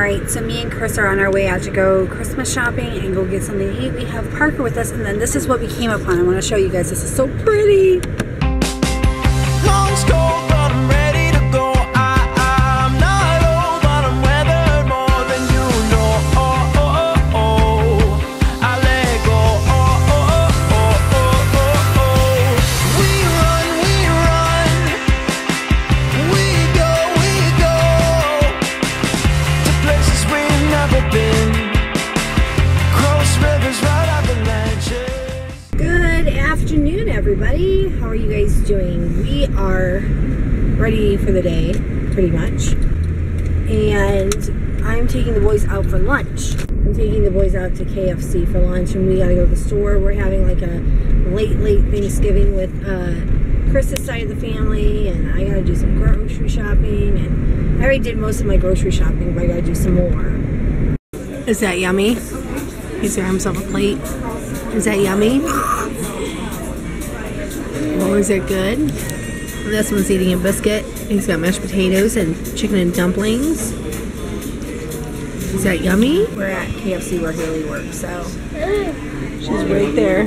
Alright, so me and Chris are on our way out to go Christmas shopping and go get something to eat. We have Parker with us, and then this is what we came upon. I want to show you guys. This is so pretty. Everybody. How are you guys doing? We are ready for the day, pretty much. And I'm taking the boys out for lunch. I'm taking the boys out to KFC for lunch, and we gotta go to the store. We're having like a late, late Thanksgiving with uh, Chris's side of the family, and I gotta do some grocery shopping. And I already did most of my grocery shopping, but I gotta do some more. Is that yummy? He's got himself a plate. Is that yummy? Is it good? This one's eating a biscuit. He's got mashed potatoes and chicken and dumplings. Is that yummy? We're at KFC where Hayley works, so she's right there.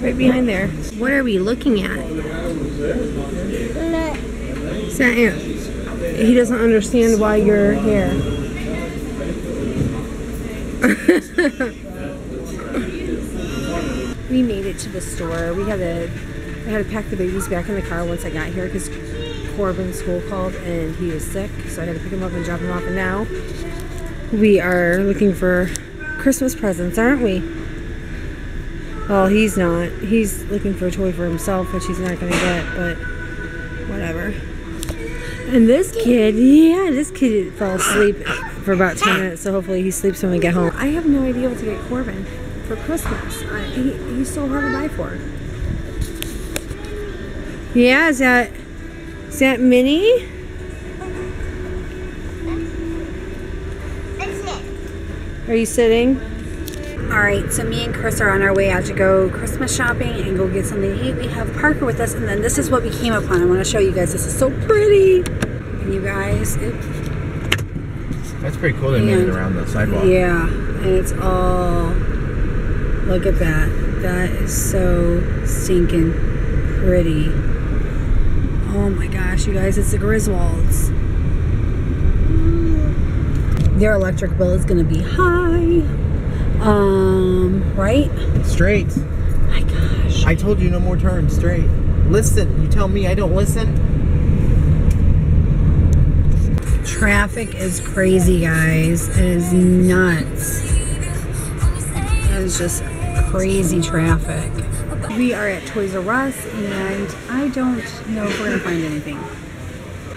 Right behind there. What are we looking at? Is that? He doesn't understand why you're here. we made it to the store. We had to I had to pack the babies back in the car once I got here because Corbin's school called and he was sick, so I had to pick him up and drop him off. And now we are looking for Christmas presents, aren't we? Well, he's not. He's looking for a toy for himself, which he's not going to get, but whatever. And this kid, yeah, this kid fell asleep for about 10 minutes, so hopefully he sleeps when we get home. I have no idea what to get Corbin for Christmas. I, he, he's so hard to buy for. Yeah, is that is that Minnie? Are you sitting? All right, so me and Chris are on our way out to go Christmas shopping and go get something to eat. We have Parker with us, and then this is what we came upon. I want to show you guys. This is so pretty. And you guys, it, That's pretty cool. They made it around the sidewalk. yeah, and it's all. Look at that. That is so stinking pretty. Oh my gosh, you guys, it's the Griswolds. Their electric bill is going to be high. Um, right? Straight. My gosh. I told you no more turns. Straight. Listen. You tell me I don't listen. Traffic is crazy, guys. It is nuts. It is just crazy traffic. We are at Toys R Us, and I don't know if we're gonna find anything.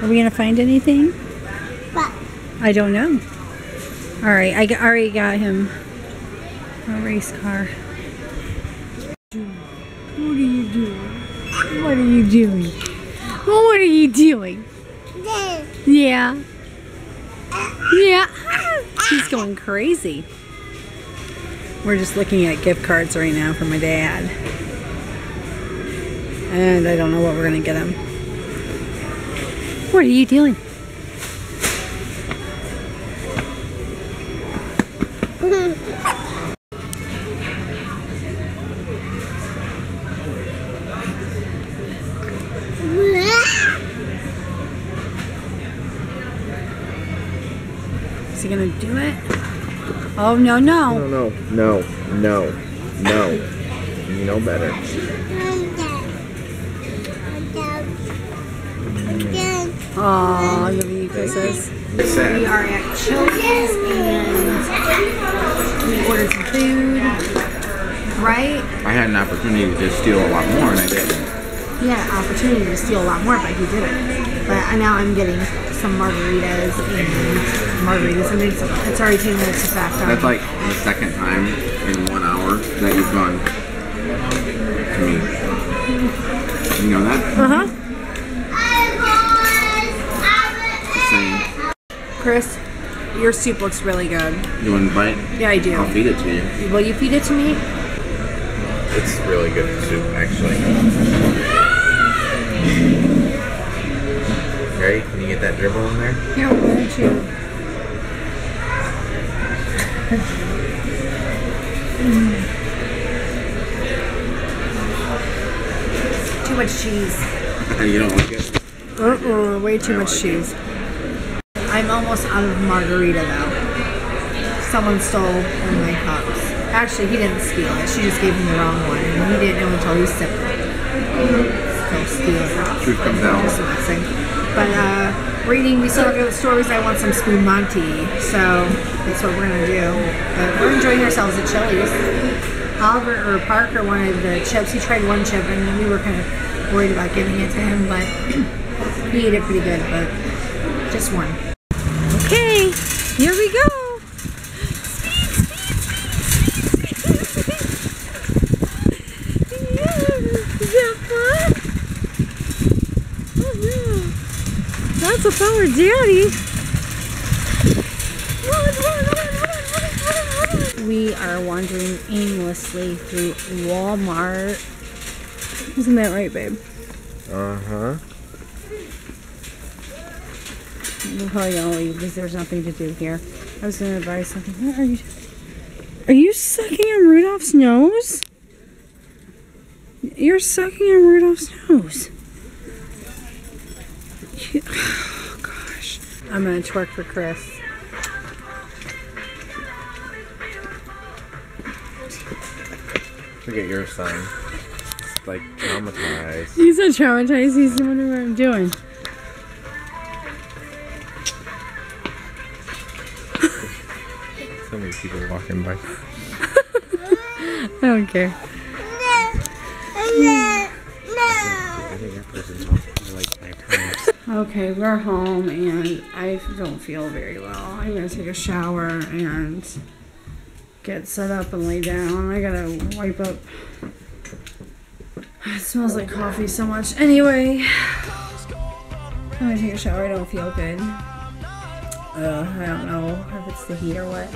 Are we gonna find anything? What? I don't know. All right, I already got him a race car. What are you doing? What are you doing? What are you doing? Yeah. Yeah. She's going crazy. We're just looking at gift cards right now for my dad. And I don't know what we're going to get him. What are you doing? Is he going to do it? Oh, no, no. No, no, no, no, no. You know better. Oh, you have kisses. We are at Chili's and we ordered some food. Right? I had an opportunity to steal a lot more, and I didn't. He had an opportunity to steal a lot more, but he didn't. But I- now I'm getting some margaritas and margaritas. I mean, it's, it's already 10 minutes to fact That's like the second time in one hour that you've gone to me. You know that? Uh huh. Same. Chris, your soup looks really good. You want to bite? Yeah, I do. I'll feed it to you. Will you feed it to me? It's really good soup, actually. Ready? Can you get that dribble in there? Yeah, why don't you? Too much cheese. And you don't like it? Uh-uh, way too much like cheese. I'm almost out of margarita though. Someone stole one of my cups. Actually, he didn't steal it. She just gave him the wrong one, and he didn't know until he sipped it. Still stealing. Truth comes out. Just mixing. But uh, we're. We still have to go to the store because I want some spumoni. So that's what we're gonna do. But we're enjoying ourselves at Chili's. Oliver or Parker wanted the chips. He tried one chip, and we were kind of worried about giving it to him, but he ate it pretty good. But just one. Okay, here we go. Is that fun? Oh yeah. That's a with Daddy. Run, run, run, run, run, run, run. We are wandering aimlessly through Walmart. Isn't that right, babe? Uh huh. We're probably gonna leave because there's nothing to do here. I was gonna buy something. What are you? Are you sucking on Rudolph's nose? You're sucking on Rudolph's nose. You- oh gosh. I'm gonna twerk for Chris. Look at your son. Like traumatized. He's so traumatized. He's wondering what I'm doing. So many people walking by. I don't care. Like. Okay, we're home and I don't feel very well. I'm gonna take a shower and get set up and lay down. I gotta wipe up. It smells like coffee so much. Anyway, I'm gonna take a shower. I don't feel good. Uh, I don't know if it's the heat or what.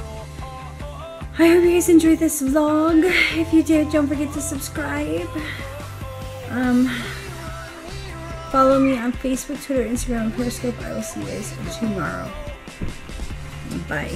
I hope you guys enjoyed this vlog. If you did, don't forget to subscribe. Um, Follow me on Facebook, Twitter, Instagram, and Periscope. I will see you guys tomorrow. Bye.